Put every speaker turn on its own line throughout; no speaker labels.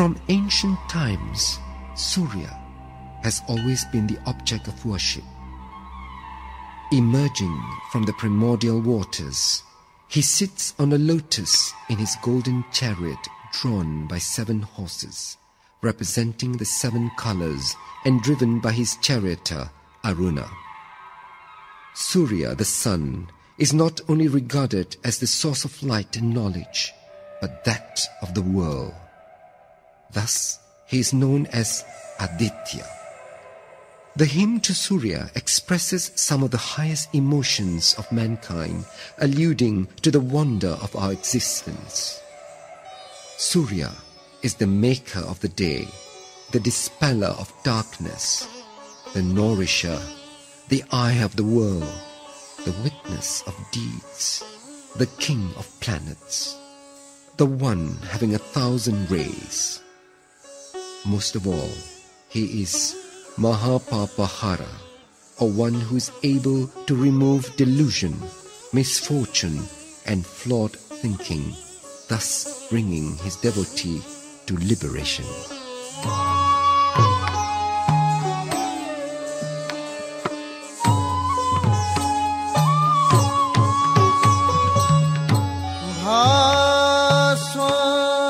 From ancient times, Surya has always been the object of worship. Emerging from the primordial waters, he sits on a lotus in his golden chariot drawn by seven horses, representing the seven colors and driven by his charioteer Aruna. Surya, the sun, is not only regarded as the source of light and knowledge, but that of the world. Thus, he is known as Aditya. The hymn to Surya expresses some of the highest emotions of mankind, alluding to the wonder of our existence. Surya is the maker of the day, the dispeller of darkness, the nourisher, the eye of the world, the witness of deeds, the king of planets, the one having a thousand rays. Most of all, he is Mahapapahara, or one who is able to remove delusion, misfortune, and flawed thinking, thus bringing his devotee to liberation.
Bhaswa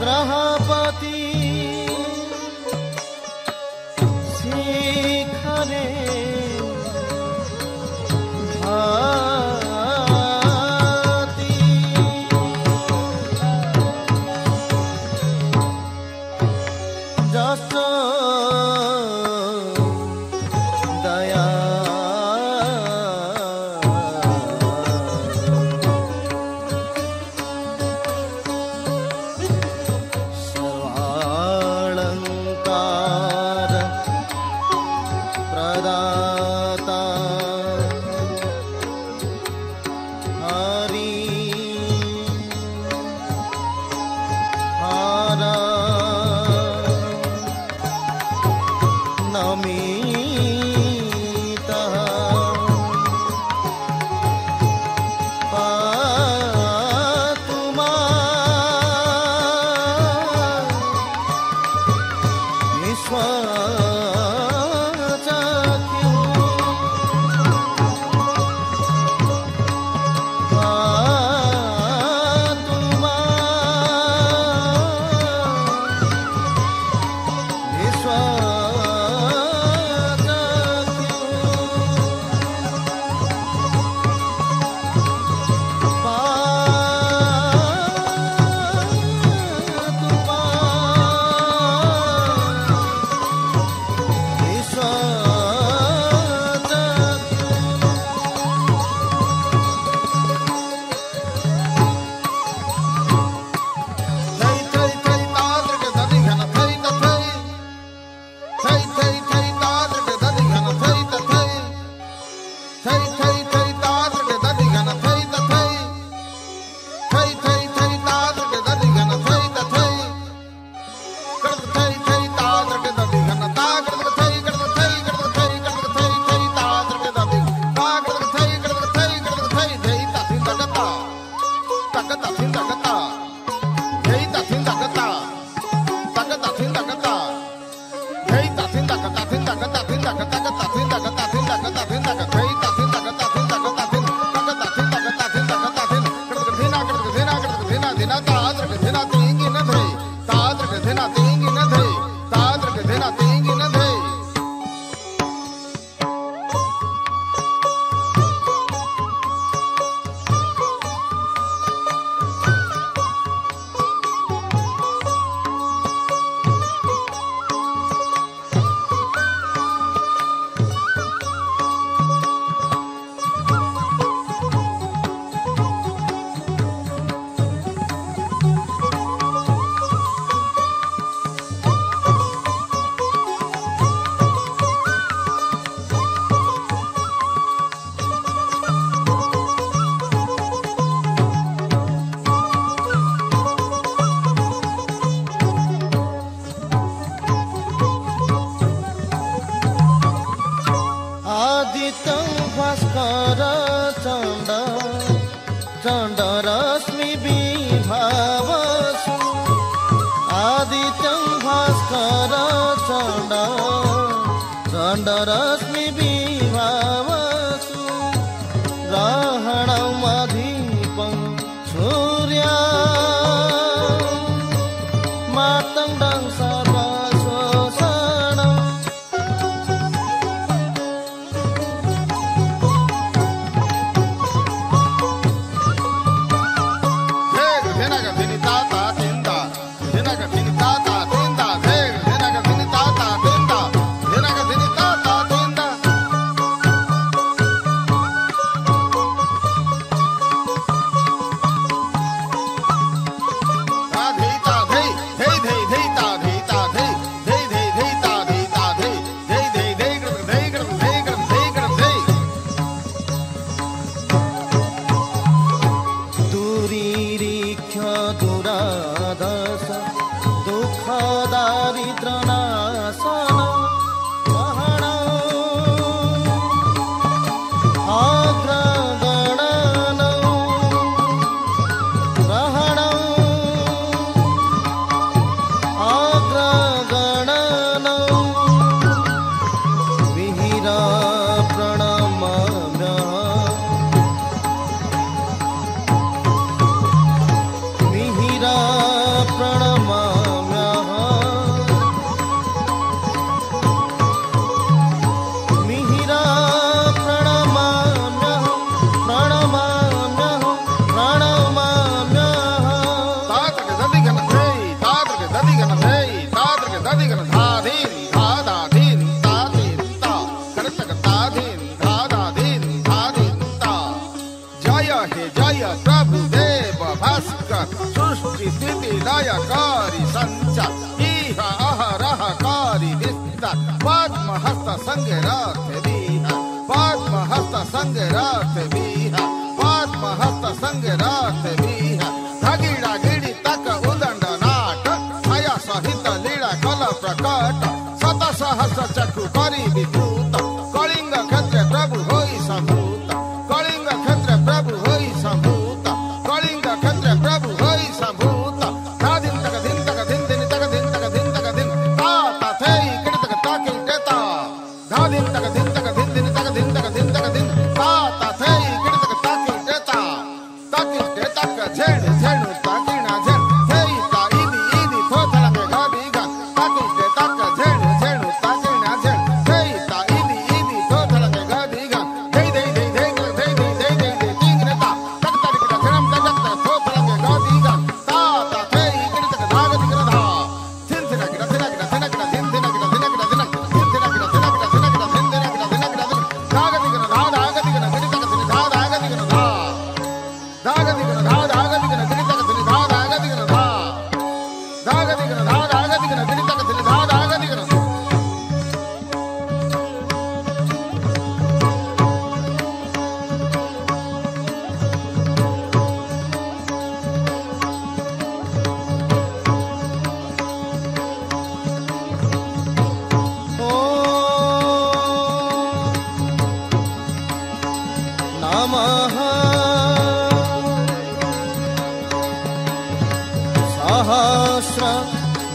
ग्रहपति
听大哥大，听
大听。डांडा डांडा रश्मि
भी संग रथ बीहा पद्म हस्त संग रथ बीहा संग रथ बीहा धगिड़ा गिड़ी तक उदंड नाट। माया सहित लीला कल प्रकट। सत सहस करी
Turn it, turn it, back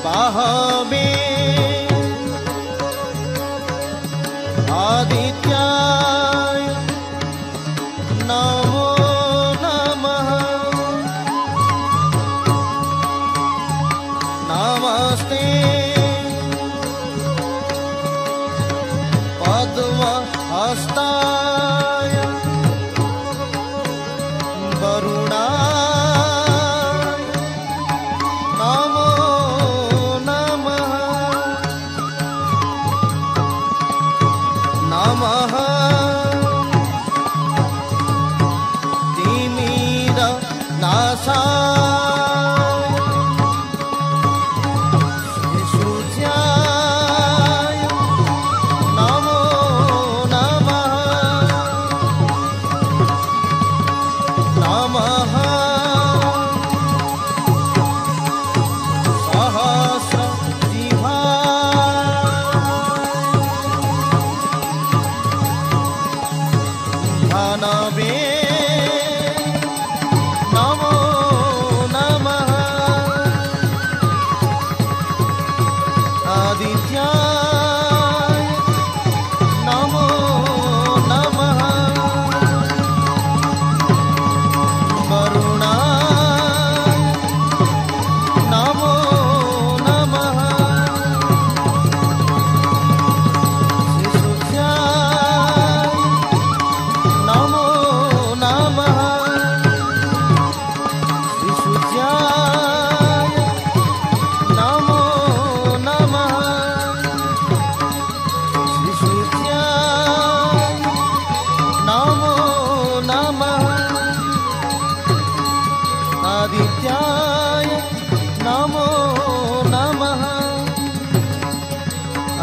বাহবে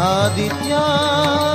नमो नमः आदित्याय